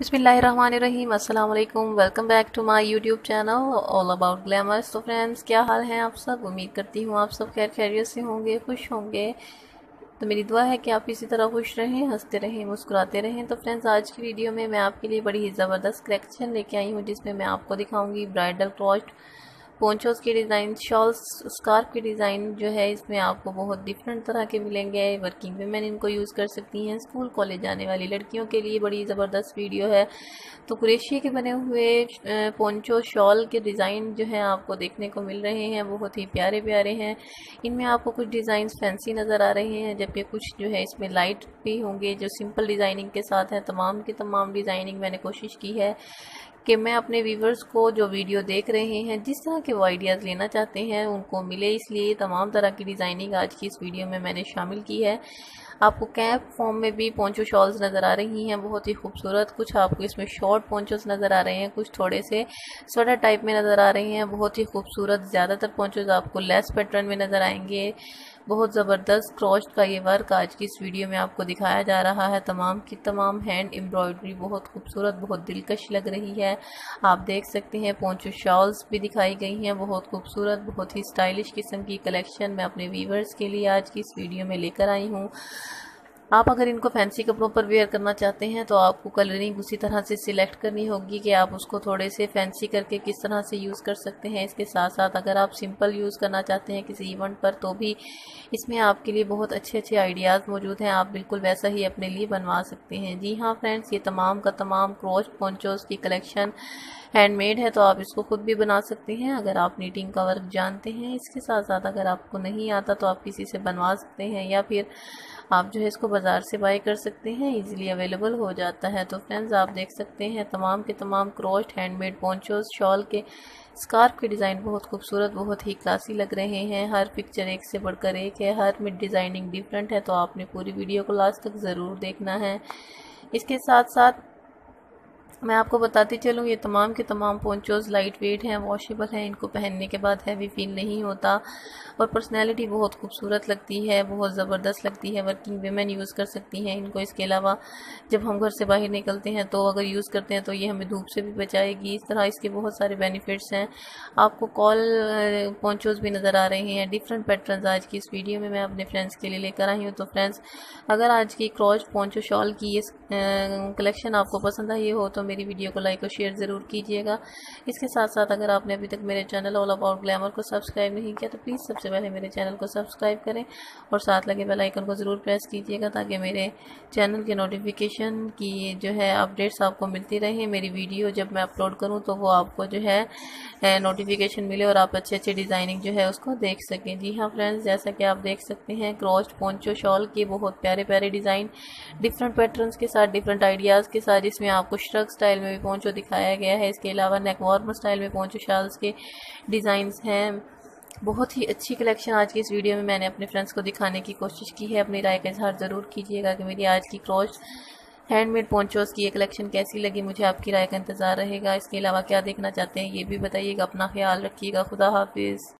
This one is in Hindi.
बिस्मिल्लाहिर्रहमानिर्रहीम। अस्सलाम वालेकुम welcome back to my YouTube channel all about glamours तो फ्रेंड्स क्या हाल हैं आप सब? उम्मीद करती हूँ आप सब खैर खैरियत से होंगे, खुश होंगे। तो मेरी दुआ है कि आप इसी तरह खुश रहें, हँसते रहें, मुस्कुराते रहें। तो फ्रेंड्स आज की वीडियो में मैं आपके लिए बड़ी ही ज़बरदस्त कलेक्शन लेके आई हूँ, जिसमें मैं आपको दिखाऊँगी ब्राइडल क्रॉस्ट पोंचोस की डिज़ाइन शॉल्स स्कार्फ की डिज़ाइन जो है, इसमें आपको बहुत डिफरेंट तरह के मिलेंगे। वर्किंग वेमेन इनको यूज़ कर सकती हैं। स्कूल कॉलेज जाने वाली लड़कियों के लिए बड़ी ज़बरदस्त वीडियो है। तो कुरेशिया के बने हुए पोंचो शॉल के डिज़ाइन जो है, आपको देखने को मिल रहे हैं। बहुत ही प्यारे प्यारे हैं। इनमें आपको कुछ डिज़ाइन फैंसी नज़र आ रहे हैं, जबकि कुछ जो है, इसमें लाइट भी होंगे, जो सिंपल डिज़ाइनिंग के साथ हैं। तमाम की तमाम डिज़ाइनिंग मैंने कोशिश की है। कि मैं अपने व्यूवर्स को जो वीडियो देख रहे हैं, जिस तरह के वो आइडियाज़ लेना चाहते हैं, उनको मिले। इसलिए तमाम तरह की डिज़ाइनिंग आज की इस वीडियो में मैंने शामिल की है। आपको कैप फॉर्म में भी पोंचो शॉल्स नज़र आ रही हैं, बहुत ही खूबसूरत। कुछ आपको इसमें शॉर्ट पोंचोस नज़र आ रहे हैं, कुछ थोड़े से स्वेटर टाइप में नज़र आ रहे हैं। बहुत ही खूबसूरत, ज़्यादातर पोंचोज आपको लेस पैटर्न में नज़र आएँगे। बहुत ज़बरदस्त क्रॉस्ट का ये वर्क आज की इस वीडियो में आपको दिखाया जा रहा है। तमाम की तमाम हैंड एम्ब्रॉयडरी बहुत खूबसूरत, बहुत दिलकश लग रही है। आप देख सकते हैं पोंचो शॉल्स भी दिखाई गई हैं, बहुत खूबसूरत, बहुत ही स्टाइलिश किस्म की कलेक्शन मैं अपने वीवर्स के लिए आज की इस वीडियो में लेकर आई हूँ। आप अगर इनको फैंसी कपड़ों पर वेयर करना चाहते हैं तो आपको कलरिंग उसी तरह से सिलेक्ट करनी होगी कि आप उसको थोड़े से फैंसी करके किस तरह से यूज़ कर सकते हैं। इसके साथ साथ अगर आप सिंपल यूज़ करना चाहते हैं किसी इवेंट पर तो भी इसमें आपके लिए बहुत अच्छे अच्छे आइडियाज़ मौजूद हैं। आप बिल्कुल वैसा ही अपने लिए बनवा सकते हैं। जी हाँ फ्रेंड्स ये तमाम का तमाम क्रोच पोंचोस की कलेक्शन हैंडमेड है तो आप इसको खुद भी बना सकते हैं। अगर आप नीटिंग का वर्क जानते हैं, इसके साथ साथ अगर आपको नहीं आता तो आप किसी से बनवा सकते हैं। या फिर आप जो है इसको बाज़ार से बाई कर सकते हैं इजीली अवेलेबल हो जाता है। तो फ्रेंड्स आप देख सकते हैं, तमाम के तमाम क्रोस्ट हैंडमेड पोंचोस शॉल के स्कार्फ के डिज़ाइन बहुत खूबसूरत, बहुत ही क्लासी लग रहे हैं। हर पिक्चर एक से बढ़कर एक है, हर में डिज़ाइनिंग डिफरेंट है तो आपने पूरी वीडियो को लास्ट तक ज़रूर देखना है। इसके साथ साथ मैं आपको बताती चलूँ, ये तमाम के तमाम पोंचोज लाइट वेट हैं वॉशेबल हैं, इनको पहनने के बाद हैवी फील नहीं होता और पर्सनैलिटी बहुत खूबसूरत लगती है, बहुत ज़बरदस्त लगती है वर्किंग वेमेन यूज़ कर सकती हैं इनको। इसके अलावा जब हम घर से बाहर निकलते हैं तो अगर यूज़ करते हैं तो ये हमें धूप से भी बचाएगी। इस तरह इसके बहुत सारे बेनिफिट्स हैं। आपको कॉल पोंचोज भी नज़र आ रहे हैं। डिफरेंट पैटर्न आज की इस वीडियो में मैं अपने फ्रेंड्स के लिए लेकर आई हूँ। तो फ्रेंड्स अगर आज की क्रॉच पोंचो शॉल की ये कलेक्शन आपको पसंद आई हो तो मेरी वीडियो को लाइक और शेयर ज़रूर कीजिएगा। इसके साथ साथ अगर आपने अभी तक मेरे चैनल ऑल अबाउट ग्लैमर को सब्सक्राइब नहीं किया तो प्लीज़ सबसे पहले मेरे चैनल को सब्सक्राइब करें और साथ लगे बेल आइकन को ज़रूर प्रेस कीजिएगा ताकि मेरे चैनल के नोटिफिकेशन की जो है अपडेट्स आपको मिलती रहे। मेरी वीडियो जब मैं अपलोड करूँ तो वो आपको जो है नोटिफिकेशन मिले और आप अच्छे अच्छे डिज़ाइनिंग जो है उसको देख सकें। जी हाँ फ्रेंड्स जैसा कि आप देख सकते हैं क्रॉस्ड पोंचो शॉल के बहुत प्यारे प्यारे डिज़ाइन डिफरेंट पैटर्न्स के साथ डिफरेंट आइडियाज़ के साथ जिसमें आपको श्रग स्टाइल में भी पोंचो दिखाया गया है। इसके अलावा नेक वार्म स्टाइल में पोंचो शॉल्स के डिज़ाइंस हैं। बहुत ही अच्छी कलेक्शन आज की इस वीडियो में मैंने अपने फ्रेंड्स को दिखाने की कोशिश की है। अपनी राय का इजहार ज़रूर कीजिएगा कि मेरी आज की क्रॉच हैंडमेड पोंचोस की ये कलेक्शन कैसी लगी? मुझे आपकी राय का इंतज़ार रहेगा। इसके अलावा क्या देखना चाहते हैं, ये भी बताइएगा। अपना ख्याल रखिएगा। खुदा हाफिज़।